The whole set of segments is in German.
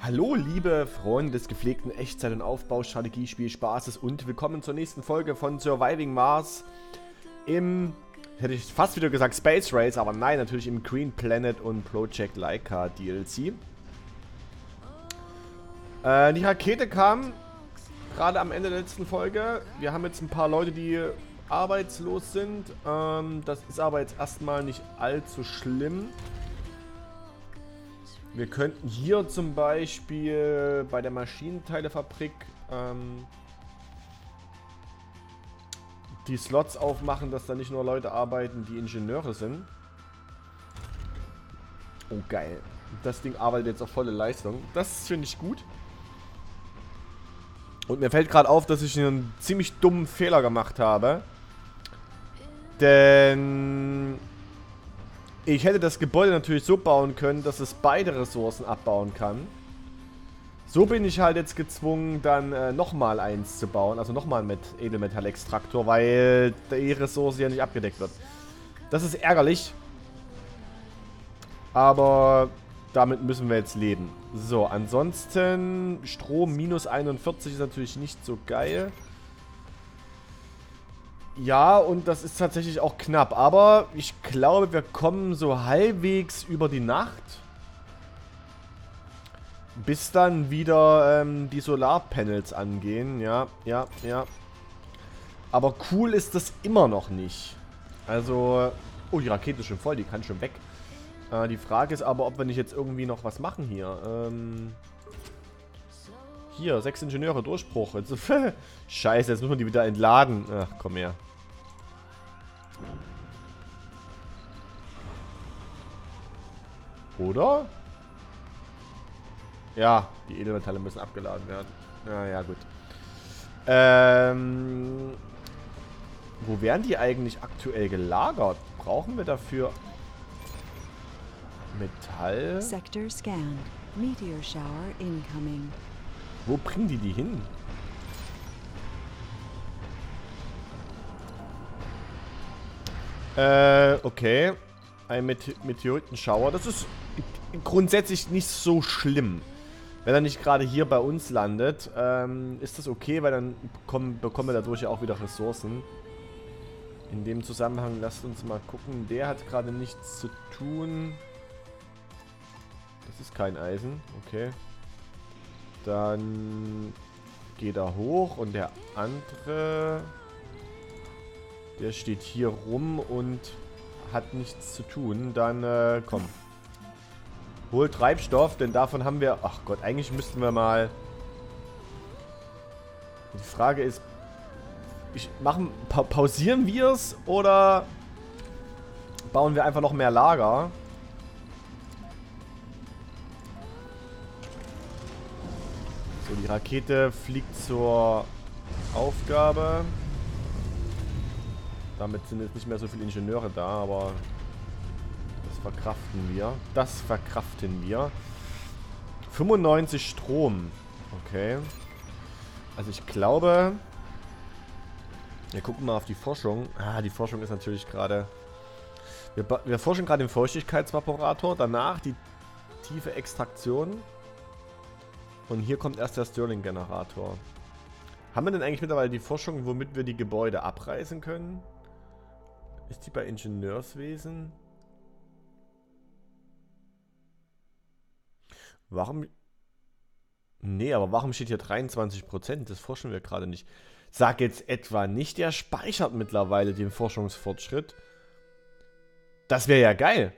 Hallo, liebe Freunde des gepflegten Echtzeit- und Aufbaustrategiespiel-Spaßes und willkommen zur nächsten Folge von Surviving Mars im, hätte ich fast wieder gesagt Space Race, aber nein, natürlich im Green Planet und Project Laika DLC. Äh, die Rakete kam gerade am Ende der letzten Folge. Wir haben jetzt ein paar Leute, die arbeitslos sind. Ähm, das ist aber jetzt erstmal nicht allzu schlimm. Wir könnten hier zum Beispiel bei der Maschinenteilefabrik ähm, die Slots aufmachen, dass da nicht nur Leute arbeiten, die Ingenieure sind. Oh, geil. Das Ding arbeitet jetzt auf volle Leistung. Das finde ich gut. Und mir fällt gerade auf, dass ich einen ziemlich dummen Fehler gemacht habe. Denn ich hätte das Gebäude natürlich so bauen können, dass es beide Ressourcen abbauen kann. So bin ich halt jetzt gezwungen, dann äh, nochmal eins zu bauen. Also nochmal mit Edelmetallextraktor, weil die Ressource ja nicht abgedeckt wird. Das ist ärgerlich. Aber damit müssen wir jetzt leben. So, ansonsten Strom minus 41 ist natürlich nicht so geil. Ja, und das ist tatsächlich auch knapp. Aber ich glaube, wir kommen so halbwegs über die Nacht. Bis dann wieder ähm, die Solarpanels angehen. Ja, ja, ja. Aber cool ist das immer noch nicht. Also... Oh, die Rakete ist schon voll. Die kann schon weg. Äh, die Frage ist aber, ob wir nicht jetzt irgendwie noch was machen hier. Ähm... Hier, sechs Ingenieure, Durchbruch. Scheiße, jetzt müssen wir die wieder entladen. Ach, komm her. Oder? Ja, die Edelmetalle müssen abgeladen werden. Ja, ja, gut. Ähm... Wo werden die eigentlich aktuell gelagert? Brauchen wir dafür Metall? Sector scanned. Meteor shower incoming. Wo bringen die die hin? Äh, okay. Ein Mete Meteoritenschauer. Das ist grundsätzlich nicht so schlimm. Wenn er nicht gerade hier bei uns landet, ähm, ist das okay, weil dann bekommen, bekommen wir dadurch ja auch wieder Ressourcen. In dem Zusammenhang lasst uns mal gucken. Der hat gerade nichts zu tun. Das ist kein Eisen. Okay. Dann geht er hoch und der andere... Der steht hier rum und hat nichts zu tun. Dann, äh, komm. Hol Treibstoff, denn davon haben wir... Ach Gott, eigentlich müssten wir mal... Die Frage ist... Ich, machen, pa pausieren wir es oder bauen wir einfach noch mehr Lager? Rakete fliegt zur Aufgabe. Damit sind jetzt nicht mehr so viele Ingenieure da, aber das verkraften wir. Das verkraften wir. 95 Strom. Okay. Also ich glaube... Wir gucken mal auf die Forschung. Ah, die Forschung ist natürlich gerade... Wir, wir forschen gerade den Feuchtigkeitsvaporator. Danach die tiefe Extraktion. Und hier kommt erst der Stirling-Generator. Haben wir denn eigentlich mittlerweile die Forschung, womit wir die Gebäude abreißen können? Ist die bei Ingenieurswesen? Warum... Nee, aber warum steht hier 23%? Das forschen wir gerade nicht. Sag jetzt etwa nicht, der speichert mittlerweile den Forschungsfortschritt. Das wäre ja geil.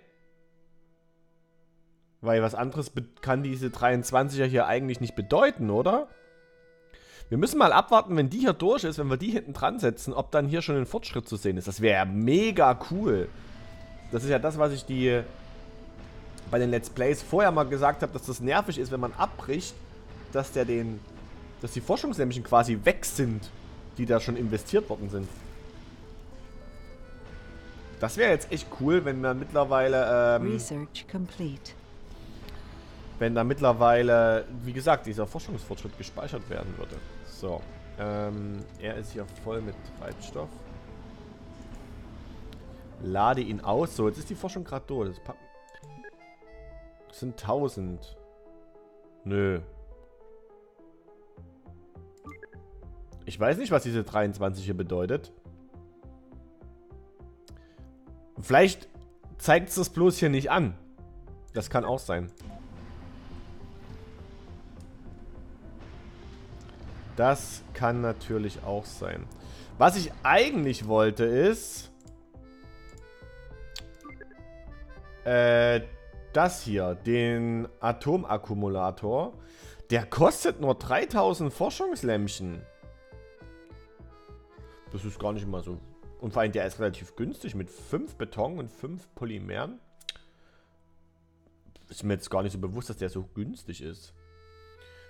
Weil was anderes kann diese 23er hier eigentlich nicht bedeuten, oder? Wir müssen mal abwarten, wenn die hier durch ist, wenn wir die hinten dran setzen, ob dann hier schon ein Fortschritt zu sehen ist. Das wäre mega cool. Das ist ja das, was ich die bei den Let's Plays vorher mal gesagt habe, dass das nervig ist, wenn man abbricht, dass der den, dass die Forschungslämmchen quasi weg sind, die da schon investiert worden sind. Das wäre jetzt echt cool, wenn man mittlerweile ähm, Research complete. Wenn da mittlerweile, wie gesagt, dieser Forschungsfortschritt gespeichert werden würde. So, ähm, er ist hier voll mit Treibstoff. Lade ihn aus. So, jetzt ist die Forschung gerade durch. Das, sind 1000. Nö. Ich weiß nicht, was diese 23 hier bedeutet. Vielleicht zeigt es das bloß hier nicht an. Das kann auch sein. Das kann natürlich auch sein. Was ich eigentlich wollte ist... Äh, das hier, den Atomakkumulator. Der kostet nur 3000 Forschungslämmchen. Das ist gar nicht mal so. Und vor allem, der ist relativ günstig mit 5 Beton und 5 Polymeren. Ist mir jetzt gar nicht so bewusst, dass der so günstig ist.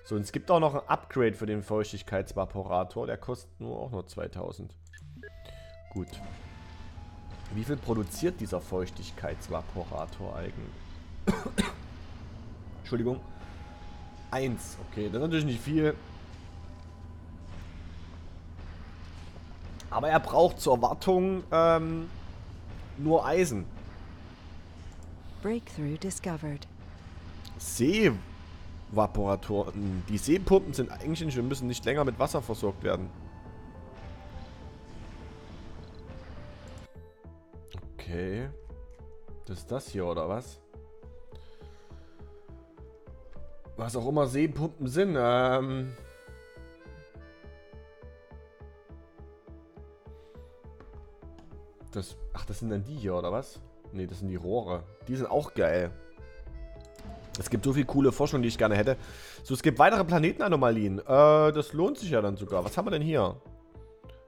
So, und es gibt auch noch ein Upgrade für den Feuchtigkeitsvaporator. Der kostet nur auch nur 2000. Gut. Wie viel produziert dieser Feuchtigkeitsvaporator eigentlich? Entschuldigung. Eins. Okay, das ist natürlich nicht viel. Aber er braucht zur Wartung ähm, nur Eisen. Breakthrough discovered. See Vaporatoren. Die Seepumpen sind eigentlich nicht, wir müssen nicht länger mit Wasser versorgt werden. Okay. Das ist das hier, oder was? Was auch immer Seepumpen sind. Ähm... Das, ach, das sind dann die hier, oder was? Ne, das sind die Rohre. Die sind auch geil. Es gibt so viel coole Forschung, die ich gerne hätte. So, es gibt weitere Planetenanomalien. Äh, das lohnt sich ja dann sogar. Was haben wir denn hier?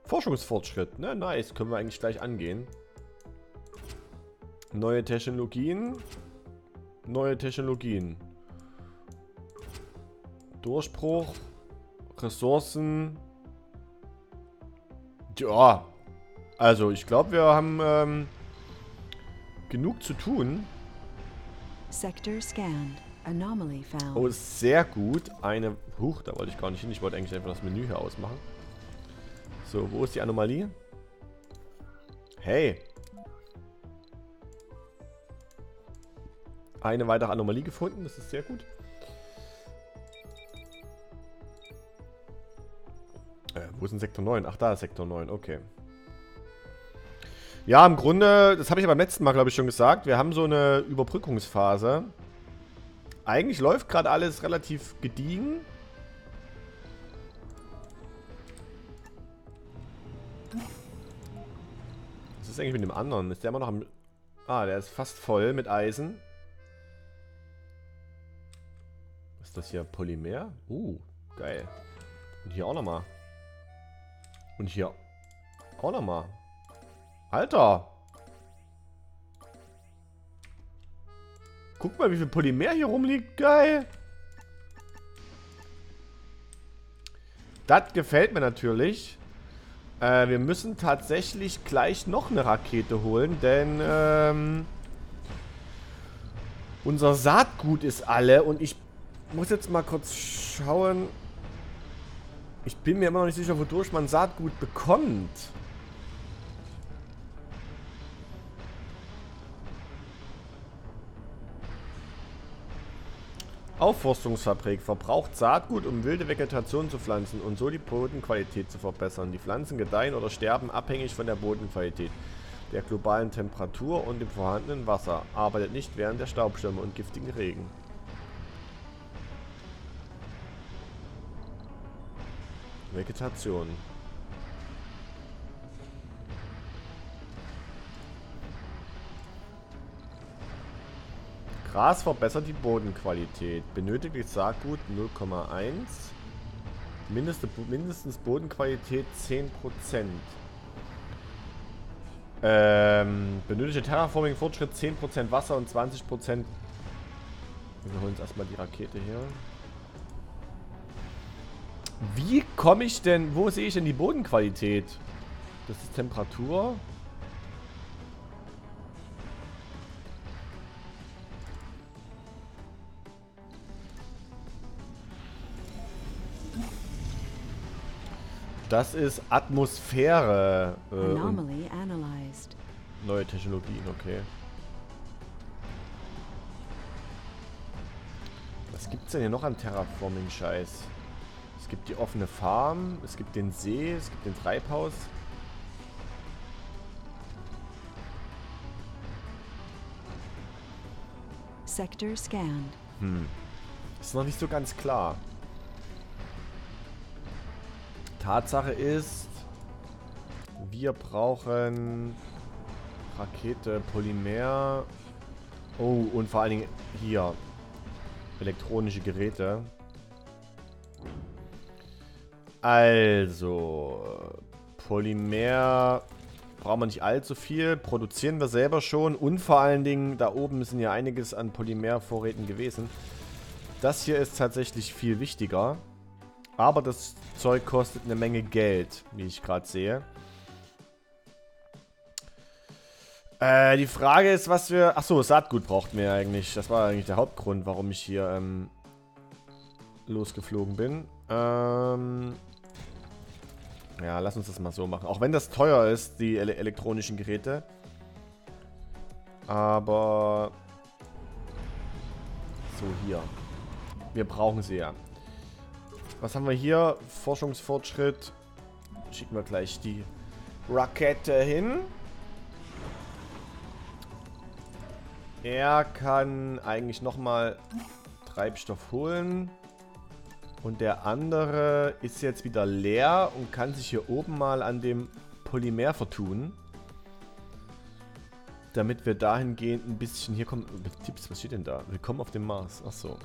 Forschungsfortschritt. Ne, nice. Können wir eigentlich gleich angehen. Neue Technologien. Neue Technologien. Durchbruch. Ressourcen. Ja. Also, ich glaube, wir haben ähm, genug zu tun. Sector scanned. Anomaly found. Oh, sehr gut. Eine... Huch, da wollte ich gar nicht hin. Ich wollte eigentlich einfach das Menü hier ausmachen. So, wo ist die Anomalie? Hey. Eine weitere Anomalie gefunden. Das ist sehr gut. Äh, wo ist denn Sektor 9? Ach, da ist Sektor 9. Okay. Ja, im Grunde, das habe ich ja beim letzten Mal, glaube ich, schon gesagt. Wir haben so eine Überbrückungsphase. Eigentlich läuft gerade alles relativ gediegen. Was ist eigentlich mit dem anderen? Ist der immer noch am... Ah, der ist fast voll mit Eisen. Ist das hier? Polymer? Uh, geil. Und hier auch nochmal. Und hier auch nochmal. Alter. Guck mal, wie viel Polymer hier rumliegt. Geil. Das gefällt mir natürlich. Äh, wir müssen tatsächlich gleich noch eine Rakete holen, denn ähm, unser Saatgut ist alle und ich muss jetzt mal kurz schauen. Ich bin mir immer noch nicht sicher, wodurch man Saatgut bekommt. Aufforstungsfabrik verbraucht Saatgut, um wilde Vegetation zu pflanzen und so die Bodenqualität zu verbessern. Die Pflanzen gedeihen oder sterben abhängig von der Bodenqualität, der globalen Temperatur und dem vorhandenen Wasser. Arbeitet nicht während der Staubstürme und giftigen Regen. Vegetation. Gras verbessert die Bodenqualität. Benötigtes Saatgut 0,1. Mindeste, mindestens Bodenqualität 10%. Ähm, benötigte Terraforming-Fortschritt 10% Wasser und 20%. Wir holen uns erstmal die Rakete hier. Wie komme ich denn, wo sehe ich denn die Bodenqualität? Das ist Temperatur. Das ist Atmosphäre. Äh. Neue Technologien, okay. Was gibt's denn hier noch an Terraforming-Scheiß? Es gibt die offene Farm, es gibt den See, es gibt den Treibhaus. Sector scanned. Hm. Ist noch nicht so ganz klar. Tatsache ist, wir brauchen Rakete, Polymer. Oh, und vor allen Dingen hier elektronische Geräte. Also, Polymer brauchen wir nicht allzu viel. Produzieren wir selber schon. Und vor allen Dingen, da oben sind ja einiges an Polymervorräten gewesen. Das hier ist tatsächlich viel wichtiger. Aber das Zeug kostet eine Menge Geld, wie ich gerade sehe. Äh, die Frage ist, was wir... Achso, Saatgut brauchten wir eigentlich. Das war eigentlich der Hauptgrund, warum ich hier ähm, losgeflogen bin. Ähm, ja, lass uns das mal so machen. Auch wenn das teuer ist, die ele elektronischen Geräte. Aber... So, hier. Wir brauchen sie ja. Was haben wir hier? Forschungsfortschritt. Schicken wir gleich die Rakete hin. Er kann eigentlich nochmal Treibstoff holen. Und der andere ist jetzt wieder leer und kann sich hier oben mal an dem Polymer vertun. Damit wir dahingehend ein bisschen... Hier kommen... Tipps, was steht denn da? Willkommen auf dem Mars. Achso.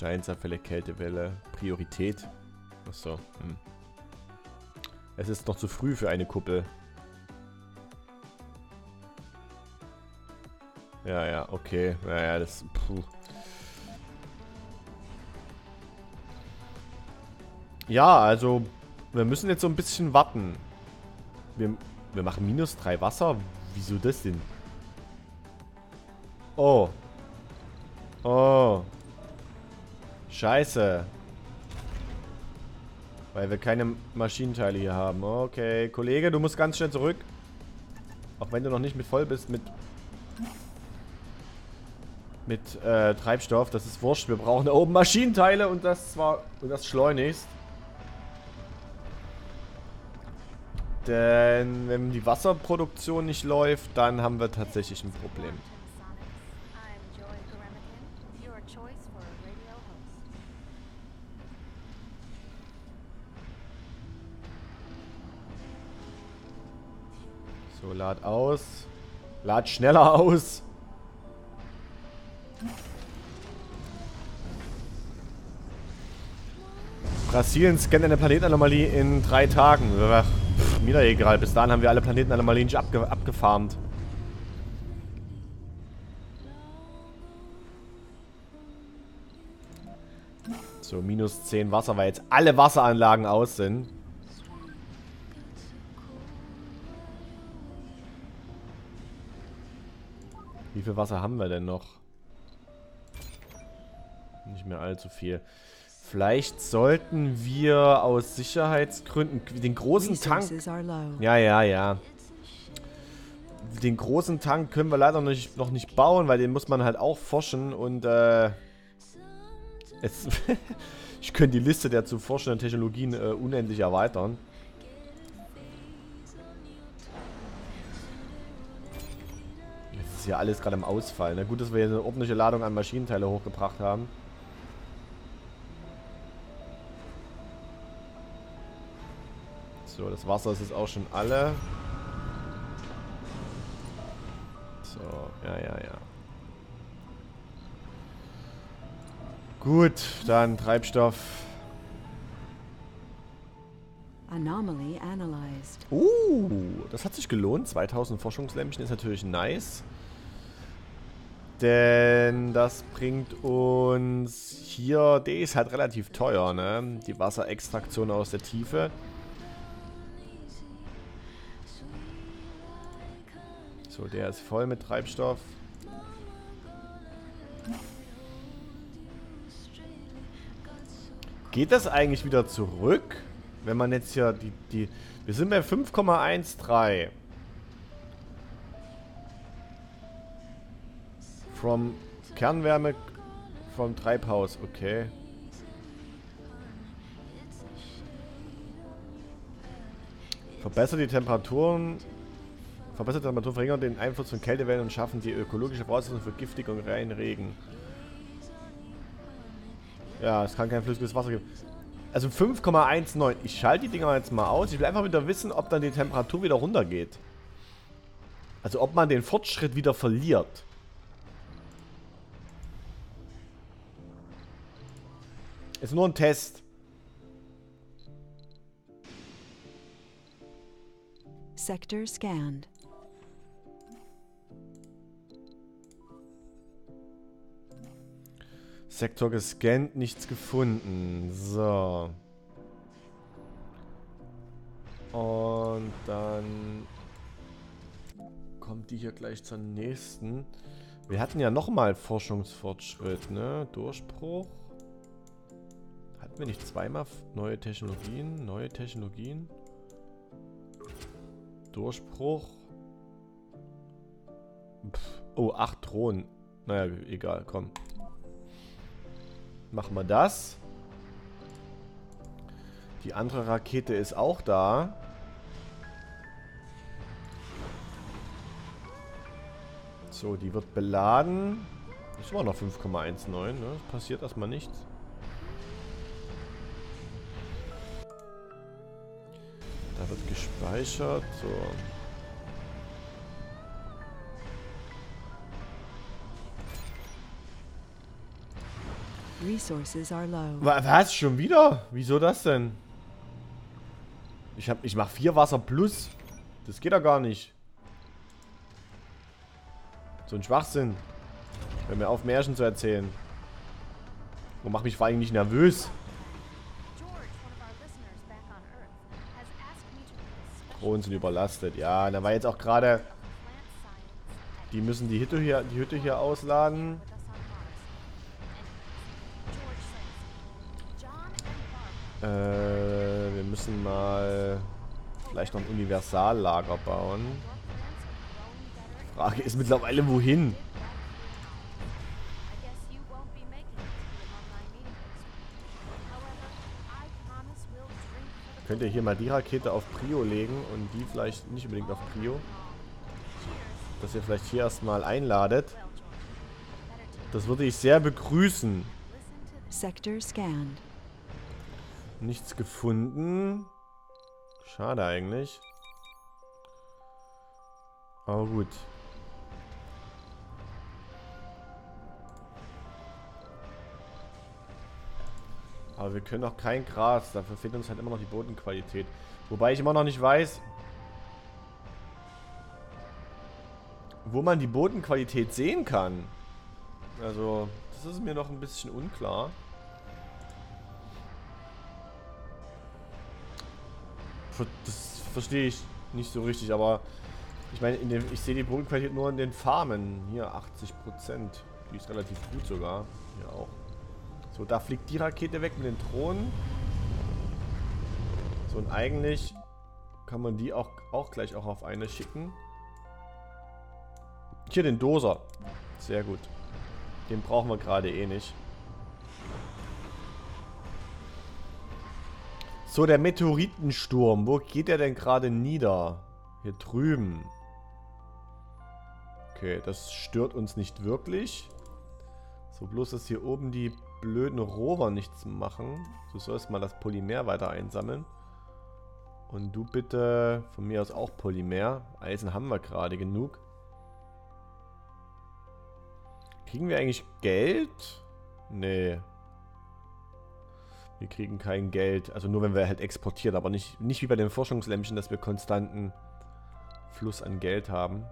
Steinzerfälle, Kältewelle, Priorität. Achso. Hm. Es ist noch zu früh für eine Kuppel. Ja, ja, okay. Naja, das... Puh. Ja, also wir müssen jetzt so ein bisschen warten. Wir, wir machen minus 3 Wasser. Wieso das denn? Oh. Oh. Scheiße. Weil wir keine Maschinenteile hier haben. Okay, Kollege, du musst ganz schnell zurück. Auch wenn du noch nicht mit voll bist mit mit äh, Treibstoff. Das ist wurscht. Wir brauchen da oben Maschinenteile und das zwar und das schleunigst. Denn wenn die Wasserproduktion nicht läuft, dann haben wir tatsächlich ein Problem. So, lad aus. Lad schneller aus. Brasilien scannt eine Planetenanomalie in drei Tagen. Pff, mir egal. Bis dahin haben wir alle Planetenanomalien nicht abge abgefarmt. So, minus 10 Wasser, weil jetzt alle Wasseranlagen aus sind. Wie viel Wasser haben wir denn noch? Nicht mehr allzu viel. Vielleicht sollten wir aus Sicherheitsgründen den großen Tank... Ja, ja, ja. Den großen Tank können wir leider noch nicht, noch nicht bauen, weil den muss man halt auch forschen und äh... Es ich könnte die Liste der zu forschenden Technologien äh, unendlich erweitern. Ist ja alles gerade im Ausfall. Na ne? gut, dass wir hier eine ordentliche Ladung an Maschinenteile hochgebracht haben. So, das Wasser ist jetzt auch schon alle. So, ja, ja, ja. Gut, dann Treibstoff. Anomaly analyzed. Uh, das hat sich gelohnt. 2000 Forschungslämpchen ist natürlich nice. Denn das bringt uns hier, der ist halt relativ teuer, ne? Die Wasserextraktion aus der Tiefe. So, der ist voll mit Treibstoff. Geht das eigentlich wieder zurück? Wenn man jetzt hier die... die wir sind bei 5,13. From Kernwärme vom Treibhaus. Okay. Verbessert die Temperaturen. Verbesserte Temperaturen verringern den Einfluss von Kältewellen und schaffen die ökologische Voraussetzung für Giftigung und reinen Regen. Ja, es kann kein flüssiges Wasser geben. Also 5,19. Ich schalte die Dinger jetzt mal aus. Ich will einfach wieder wissen, ob dann die Temperatur wieder runtergeht. Also ob man den Fortschritt wieder verliert. Ist nur ein Test. Sector scanned. Sektor gescannt, nichts gefunden. So. Und dann kommt die hier gleich zur nächsten. Wir hatten ja nochmal Forschungsfortschritt, ne? Durchbruch. Wir nicht zweimal neue Technologien? Neue Technologien? Durchbruch. Pff. Oh, acht Drohnen. Naja, egal, komm. Machen wir das. Die andere Rakete ist auch da. So, die wird beladen. Ist immer noch 5,19, ne? Passiert erstmal nichts. Gespeichert. So. Resources are low. Was? Schon wieder? Wieso das denn? Ich hab, ich mach vier Wasser plus. Das geht doch gar nicht. So ein Schwachsinn. Hör mir auf, Märchen zu erzählen. Und mach mich vor allem nicht nervös. Drohnen sind überlastet. Ja, da war jetzt auch gerade... Die müssen die Hütte hier, die Hütte hier ausladen. Äh, wir müssen mal vielleicht noch ein Universallager bauen. Frage ist mittlerweile wohin? Könnt ihr hier mal die Rakete auf Prio legen und die vielleicht nicht unbedingt auf Prio? Dass ihr vielleicht hier erstmal einladet. Das würde ich sehr begrüßen. Sector scanned. Nichts gefunden. Schade eigentlich. Aber gut. Aber wir können auch kein Gras. Dafür fehlt uns halt immer noch die Bodenqualität. Wobei ich immer noch nicht weiß, wo man die Bodenqualität sehen kann. Also, das ist mir noch ein bisschen unklar. Das verstehe ich nicht so richtig, aber ich meine, ich sehe die Bodenqualität nur in den Farmen. Hier 80%. Die ist relativ gut sogar. Hier auch. So, da fliegt die Rakete weg mit den Drohnen. So, und eigentlich kann man die auch, auch gleich auch auf eine schicken. Hier den Doser. Sehr gut. Den brauchen wir gerade eh nicht. So, der Meteoritensturm. Wo geht der denn gerade nieder? Hier drüben. Okay, das stört uns nicht wirklich. So, bloß, dass hier oben die blöden Rover nichts machen. Du sollst mal das Polymer weiter einsammeln. Und du bitte von mir aus auch Polymer. Eisen haben wir gerade genug. Kriegen wir eigentlich Geld? Nee. Wir kriegen kein Geld. Also nur wenn wir halt exportieren, aber nicht, nicht wie bei den Forschungslämpchen, dass wir konstanten Fluss an Geld haben.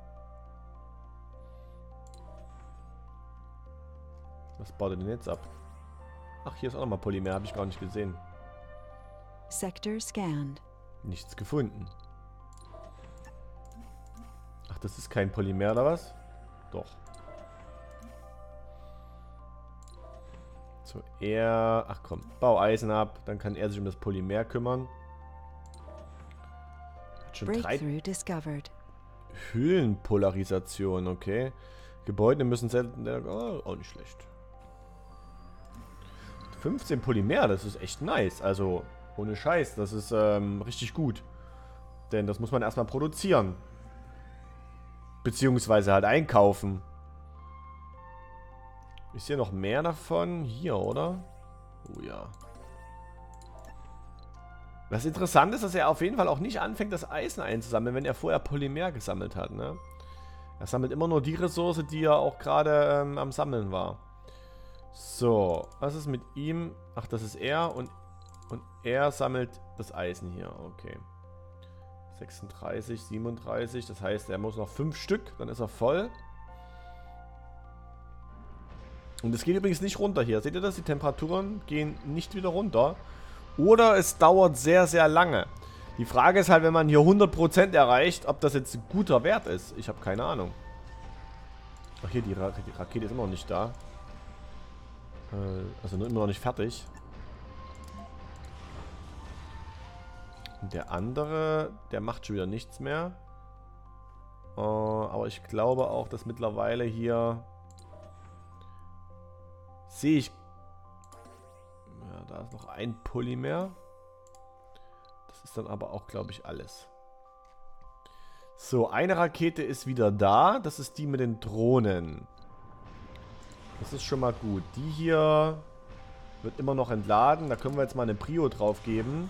Was baut er denn jetzt ab? Ach, hier ist auch nochmal Polymer, habe ich gar nicht gesehen. Sector scanned. Nichts gefunden. Ach, das ist kein Polymer oder was? Doch. So, er... Ach komm, bau Eisen ab, dann kann er sich um das Polymer kümmern. Hat schon Breakthrough discovered. Höhlenpolarisation, okay. Gebäude müssen selten... Oh, auch nicht schlecht. 15 Polymer, das ist echt nice. Also, ohne Scheiß, das ist ähm, richtig gut. Denn das muss man erstmal produzieren. Beziehungsweise halt einkaufen. Ist hier noch mehr davon? Hier, oder? Oh ja. Was interessant ist, dass er auf jeden Fall auch nicht anfängt, das Eisen einzusammeln, wenn er vorher Polymer gesammelt hat, ne? Er sammelt immer nur die Ressource, die er auch gerade ähm, am Sammeln war. So, was ist mit ihm? Ach, das ist er und, und er sammelt das Eisen hier. Okay. 36, 37, das heißt, er muss noch 5 Stück, dann ist er voll. Und es geht übrigens nicht runter hier. Seht ihr das? Die Temperaturen gehen nicht wieder runter. Oder es dauert sehr, sehr lange. Die Frage ist halt, wenn man hier 100% erreicht, ob das jetzt ein guter Wert ist. Ich habe keine Ahnung. Ach hier, die, Ra die, Rakete ist immer noch nicht da. Äh, also immer noch nicht fertig. Der andere, der macht schon wieder nichts mehr. Äh, aber ich glaube auch, dass mittlerweile hier... Sehe ich da ist noch ein Polymer. Das ist dann aber auch, glaube ich, alles. So, eine Rakete ist wieder da. Das ist die mit den Drohnen. Das ist schon mal gut. Die hier wird immer noch entladen. Da können wir jetzt mal eine Prio drauf geben.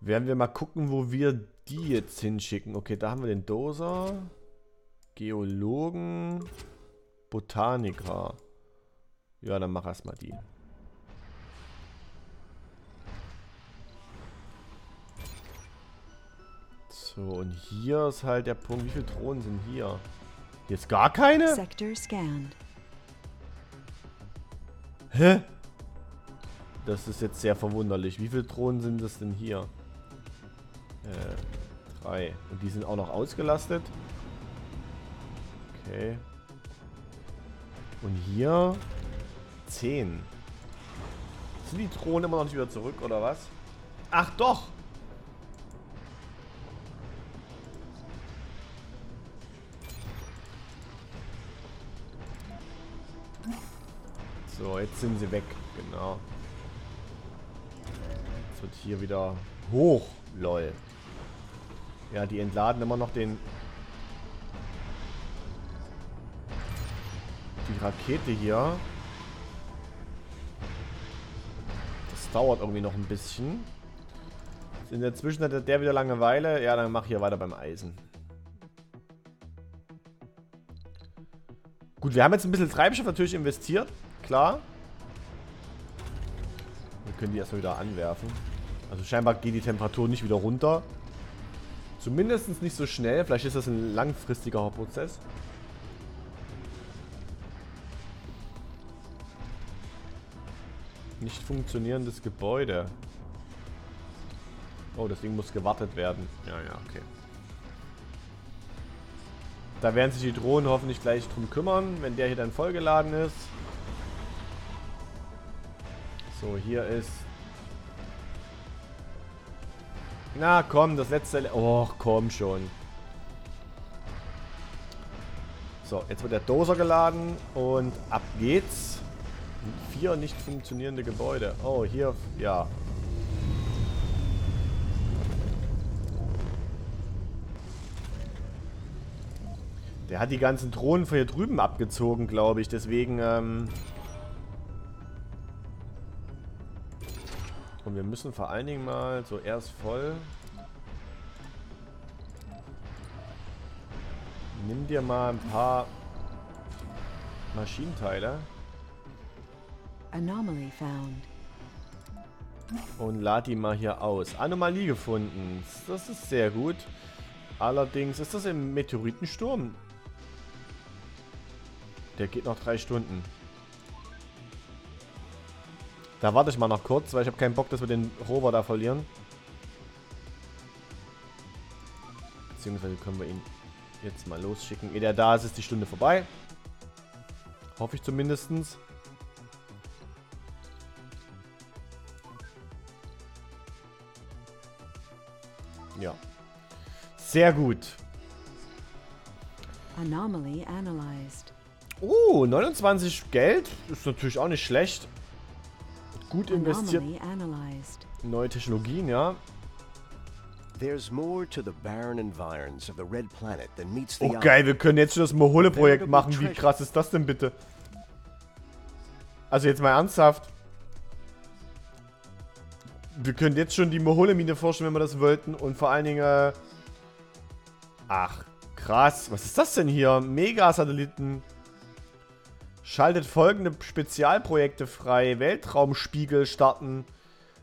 Werden wir mal gucken, wo wir die jetzt hinschicken. Okay, da haben wir den Doser. Geologen. Botaniker. Ja, dann mach erstmal die. So, und hier ist halt der Punkt. Wie viele Drohnen sind hier? Jetzt gar keine? Sector scanned. Hä? Das ist jetzt sehr verwunderlich. Wie viele Drohnen sind das denn hier? Äh, drei. Und die sind auch noch ausgelastet? Okay. Und hier 10. Sind die Drohnen immer noch nicht wieder zurück, oder was? Ach doch! So, jetzt sind sie weg. Genau. Jetzt wird hier wieder hoch. Lol. Ja, die entladen immer noch den... Die Rakete hier. dauert irgendwie noch ein bisschen. In der Zwischenzeit hat der wieder Langeweile. Ja, dann mach hier weiter beim Eisen. Gut, wir haben jetzt ein bisschen Treibstoff natürlich investiert. Klar. Wir können die erstmal wieder anwerfen. Also scheinbar geht die Temperatur nicht wieder runter. Zumindest nicht so schnell. Vielleicht ist das ein langfristiger Prozess. Nicht funktionierendes Gebäude. Oh, das Ding muss gewartet werden. Ja, ja, okay. Da werden sich die Drohnen hoffentlich gleich drum kümmern, wenn der hier dann vollgeladen ist. So, hier ist... Na komm, das letzte... Oh, komm schon. So, jetzt wird der Doser geladen und ab geht's. Vier nicht funktionierende Gebäude. Oh, hier, ja. Der hat die ganzen Drohnen von hier drüben abgezogen, glaube ich. Deswegen, ähm... Und wir müssen vor allen Dingen mal so erst voll... Nimm dir mal ein paar Maschinenteile. Anomaly found. Und lad die mal hier aus. Anomalie gefunden. Das ist sehr gut. Allerdings ist das im Meteoritensturm. Der geht noch drei Stunden. Da warte ich mal noch kurz, weil ich habe keinen Bock, dass wir den Rover da verlieren. Beziehungsweise können wir ihn jetzt mal losschicken. Ehe der da ist, ist die Stunde vorbei. Hoffe ich zumindestens. Ja. Sehr gut. Anomaly analyzed. Oh, 29 Geld ist natürlich auch nicht schlecht. Gut investiert. Neue Technologien, ja. There's more to the barren environs of the Red Planet than meets the Oh eye. geil, wir können jetzt schon das Mohole-Projekt machen. Wie krass ist das denn bitte? Also jetzt mal ernsthaft. Wir können jetzt schon die Mohole-Mine forschen, wenn wir das wollten. Und vor allen Dingen, äh Ach, krass. Was ist das denn hier? Megasatelliten. Schaltet folgende Spezialprojekte frei. Weltraumspiegel starten.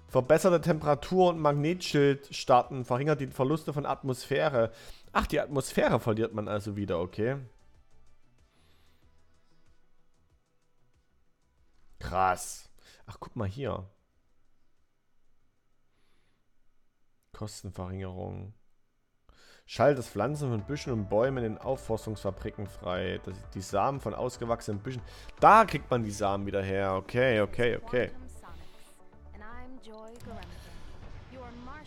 Verbesserte Temperatur und Magnetschild starten. Verringert die Verluste von Atmosphäre. Ach, die Atmosphäre verliert man also wieder, okay. Krass. Ach, guck mal hier. Kostenverringerung. Schaltet Pflanzen von Büschen und Bäumen in Aufforstungsfabriken frei. Das, die Samen von ausgewachsenen Büschen. Da kriegt man die Samen wieder her. Okay, okay, okay.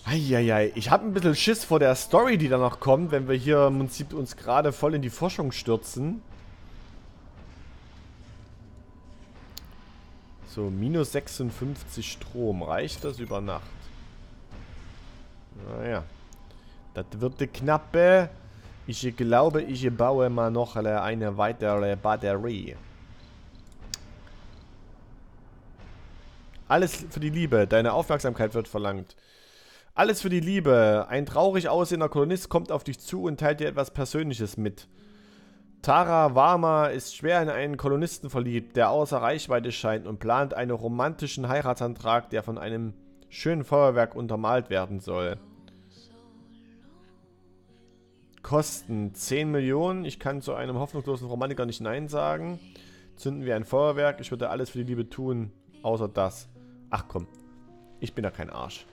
Eieiei, ich habe ein bisschen Schiss vor der Story, die da noch kommt, wenn wir hier im Prinzip uns gerade voll in die Forschung stürzen. So, minus 56 Strom. Reicht das über Nacht? Naja. Das wird knappe. Ich glaube, ich baue mal noch eine weitere Batterie. Alles für die Liebe. Deine Aufmerksamkeit wird verlangt. Alles für die Liebe. Ein traurig aussehender Kolonist kommt auf dich zu und teilt dir etwas Persönliches mit. Tara Warma ist schwer in einen Kolonisten verliebt, der außer Reichweite scheint und plant einen romantischen Heiratsantrag, der von einem schönen Feuerwerk untermalt werden soll. Kosten 10 Millionen. Ich kann zu einem hoffnungslosen Romantiker nicht Nein sagen. Zünden wir ein Feuerwerk. Ich würde alles für die Liebe tun, außer das. Ach komm, ich bin da kein Arsch.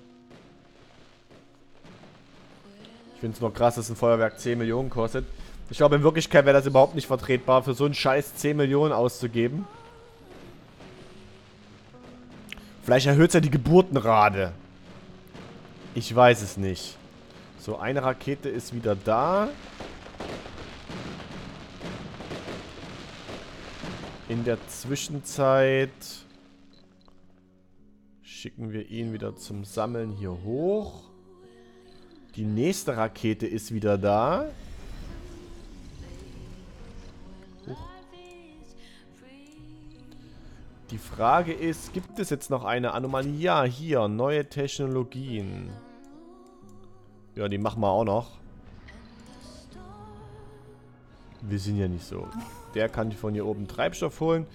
Ich finde es nur krass, dass ein Feuerwerk 10 Millionen kostet. Ich glaube, in Wirklichkeit wäre das überhaupt nicht vertretbar, für so einen Scheiß 10 Millionen auszugeben. Vielleicht erhöht es ja die Geburtenrate. Ich weiß es nicht. So, eine Rakete ist wieder da. In der Zwischenzeit schicken wir ihn wieder zum Sammeln hier hoch. Die nächste Rakete ist wieder da. Huch. Die Frage ist, gibt es jetzt noch eine Anomalie? Ja, hier, neue Technologien. Ja, die machen wir auch noch. Wir sind ja nicht so. Der kann von hier oben Treibstoff holen.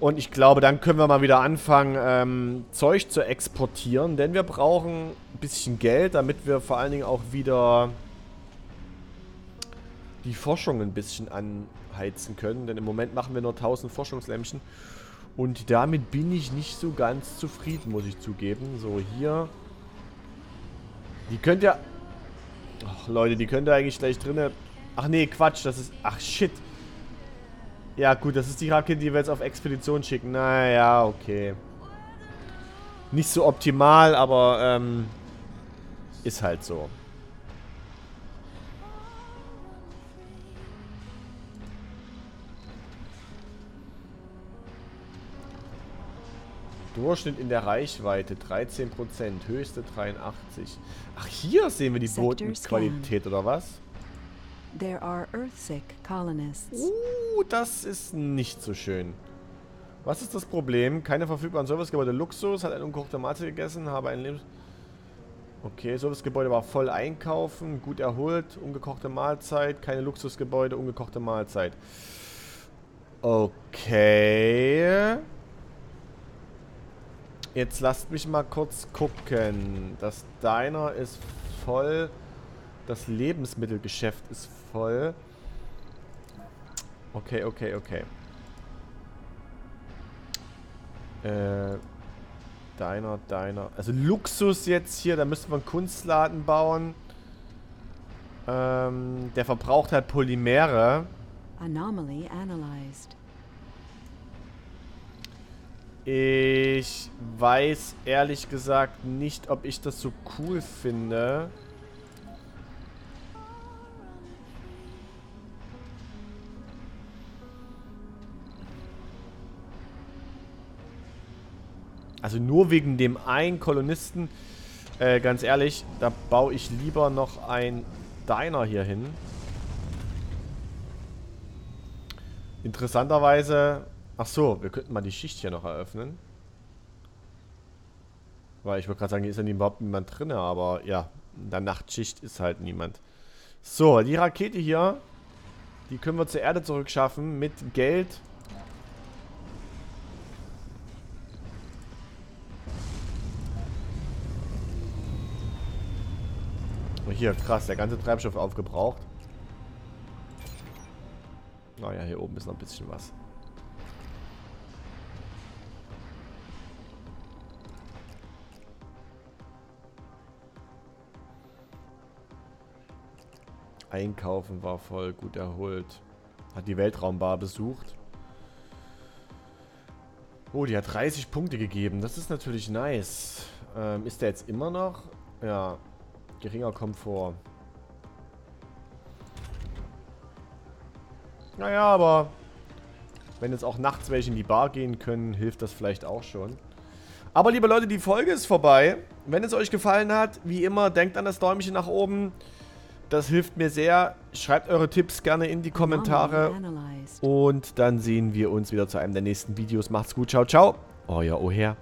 Und ich glaube, dann können wir mal wieder anfangen, ähm, Zeug zu exportieren. Denn wir brauchen ein bisschen Geld, damit wir vor allen Dingen auch wieder die Forschung ein bisschen anheizen können. Denn im Moment machen wir nur 1000 Forschungslämpchen. Und damit bin ich nicht so ganz zufrieden, muss ich zugeben. So, hier. Die könnt ihr... Ach, Leute, die könnt ihr eigentlich gleich drinne... Ach nee, Quatsch, das ist... Ach, shit. Ja, gut, das ist die Rakete, die wir jetzt auf Expedition schicken. Naja, okay. Nicht so optimal, aber, ähm... Ist halt so. Durchschnitt in der Reichweite 13%, höchste 83. Ach, hier sehen wir die Bodenqualität, oder was? There are Earthsick colonists. Uh, das ist nicht so schön. Was ist das Problem? Keine verfügbaren Servicegebäude. Luxus, hat eine ungekochte Mahlzeit gegessen, habe ein Lebens... Okay, Servicegebäude war voll einkaufen, gut erholt, ungekochte Mahlzeit, keine Luxusgebäude, ungekochte Mahlzeit. Okay. Jetzt lasst mich mal kurz gucken. Das Diner ist voll. Das Lebensmittelgeschäft ist voll. Okay, okay, okay. Äh, Diner, Diner. Also Luxus jetzt hier, da müssten wir einen Kunstladen bauen. Ähm, der verbraucht halt Polymere. Anomaly analyzed. Ich weiß ehrlich gesagt nicht, ob ich das so cool finde. Also nur wegen dem einen Kolonisten, äh, ganz ehrlich, da baue ich lieber noch ein Diner hier hin. Interessanterweise ach so, wir könnten mal die Schicht hier noch eröffnen. Weil ich wollte gerade sagen, hier ist ja überhaupt niemand drin, aber ja, in der Nachtschicht ist halt niemand. So, die Rakete hier, die können wir zur Erde zurückschaffen mit Geld Hier, krass, der ganze Treibstoff aufgebraucht. Naja, hier oben ist noch ein bisschen was. Einkaufen war voll gut erholt. Hat die Weltraumbar besucht. Oh, die hat 30 Punkte gegeben. Das ist natürlich nice. Ähm, ist der jetzt immer noch? Ja, Geringer Komfort. Naja, aber wenn jetzt auch nachts welche in die Bar gehen können, hilft das vielleicht auch schon. Aber liebe Leute, die Folge ist vorbei. Wenn es euch gefallen hat, wie immer, denkt an das Däumchen nach oben. Das hilft mir sehr. Schreibt eure Tipps gerne in die Kommentare. Und dann sehen wir uns wieder zu einem der nächsten Videos. Macht's gut, ciao, ciao. Euer Oher.